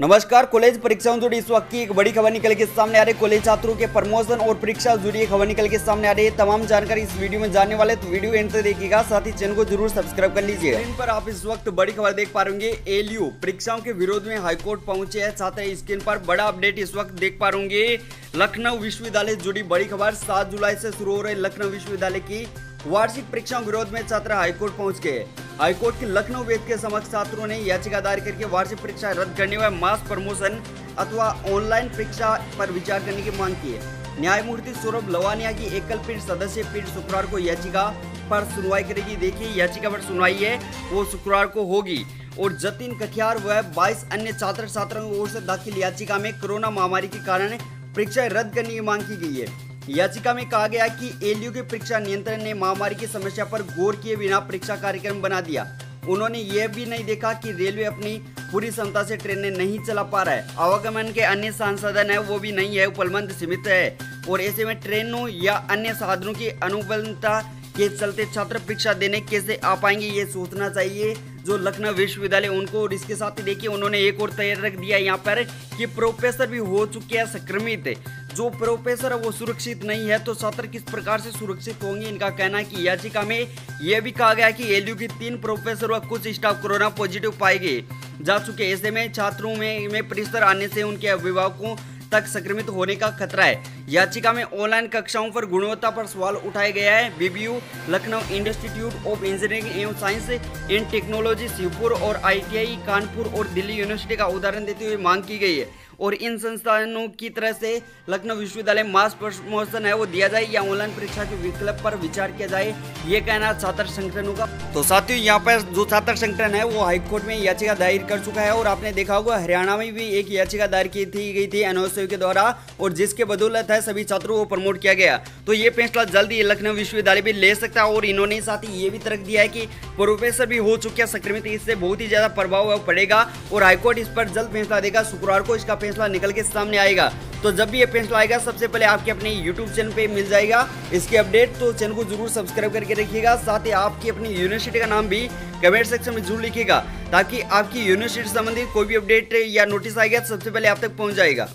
नमस्कार, कॉलेज परीक्षाओं जुड़ी इस वक्त की एक बड़ी खबर निकल के सामने आ रही कॉलेज छात्रों के प्रमोशन और परीक्षा जुड़ी एक खबर निकल के सामने आ रही है। तमाम जानकारी इस वीडियो में जानने वाले तो वीडियो एंड तक देखिएगा। साथ ही चैनल को ज़रूर सब्सक्राइब कर लीजिए इन पर आप इस वक्त बड़ी खबर देख पा रहे एलयू परीक्षाओं के विरोध में हाईकोर्ट पहुँचे हैं। छात्र स्क्रीन पर बड़ा अपडेट इस वक्त देख पा रहे लखनऊ विश्वविद्यालय जुड़ी बड़ी खबर। सात जुलाई से शुरू हो रही लखनऊ विश्वविद्यालय की वार्षिक परीक्षाओं विरोध में छात्र हाईकोर्ट पहुँच गए। हाईकोर्ट के लखनऊ वेद के समक्ष छात्रों ने याचिका दायर करके वार्षिक परीक्षा रद्द करने व मास प्रमोशन अथवा ऑनलाइन परीक्षा पर विचार करने की मांग की है। न्यायमूर्ति सौरभ लवानिया की एकल पीठ सदस्य पीठ शुक्रवार को याचिका पर सुनवाई करेगी। देखिए, याचिका पर सुनवाई है, वो शुक्रवार को होगी। और जतिन कटियार व 22 अन्य छात्र छात्राओं की ओर से दाखिल याचिका में कोरोना महामारी के कारण परीक्षा रद्द करने की मांग की गई है। याचिका में कहा गया कि एलयू के परीक्षा नियंत्रण ने महामारी की समस्या पर गौर किए बिना परीक्षा कार्यक्रम बना दिया। उन्होंने यह भी नहीं देखा कि रेलवे अपनी पूरी क्षमता से ट्रेनें नहीं चला पा रहा है। आवागमन के अन्य संसाधन है, वो भी नहीं है, उपलब्ध सीमित है। और ऐसे में ट्रेनों या अन्य साधनों की अनुपलब्धता के चलते छात्र परीक्षा देने कैसे आ पाएँगे, ये सोचना चाहिए। जो लखनऊ विश्वविद्यालय, उनको और इसके साथ ही देखिए, उन्होंने एक और तैयार रख दिया यहाँ पर कि प्रोफेसर भी हो चुके हैं, संक्रमित। जो प्रोफेसर है वो सुरक्षित नहीं है तो छात्र किस प्रकार से सुरक्षित होंगे इनका कहना है कि याचिका में यह भी कहा गया कि एलयू की तीन प्रोफेसर व कुछ स्टाफ कोरोना पॉजिटिव पाए गए। जा चुके ऐसे में छात्रों में, में परिसर आने से उनके अभिभावकों तक संक्रमित होने का खतरा है। याचिका में ऑनलाइन कक्षाओं पर गुणवत्ता पर सवाल उठाया गया है। BBU Lucknow institute of engineering एवं साइंस एंड टेक्नोलॉजी शिवपुर और आईटीआई कानपुर और दिल्ली यूनिवर्सिटी का उदाहरण देते हुए मांग की गई है। और इन संस्थानों की तरह से लखनऊ विश्वविद्यालय मास प्रमोशन है, वो दिया जाए या ऑनलाइन परीक्षा के विकल्प पर विचार किया जाए, ये कहना छात्र संगठनों का। तो साथियों, यहाँ पर जो छात्र संगठन है, वो हाईकोर्ट में याचिका दायर कर चुका है और आपने देखा होगा, हरियाणा में भी एक याचिका दायर की थी, गई थी एनओसी के द्वारा और जिसके बदौलत है सभी छात्रों को प्रमोट किया गया। तो ये फैसला जल्द लखनऊ विश्वविद्यालय भी ले सकता है और इन्होंने साथ ही ये भी तर्क दिया है कि प्रोफेसर भी हो चुके हैं, संक्रमित, इससे बहुत ही ज़्यादा प्रभाव पड़ेगा और हाईकोर्ट इस पर जल्द फैसला देगा। शुक्रवार को इसका फैसला निकल के सामने आएगा। तो जब भी ये फैसला आएगा, सबसे पहले आपके अपने यूट्यूब चैनल पे मिल जाएगा। इसके अपडेट तो चैनल को ज़रूर सब्सक्राइब करके रखिएगा। साथ ही आपकी अपनी यूनिवर्सिटी का नाम भी कमेंट सेक्शन में ज़रूर लिखिएगा, ताकि आपकी यूनिवर्सिटी संबंधित कोई भी अपडेट या नोटिस आएगा, सबसे पहले आप तक पहुँच जाएगा।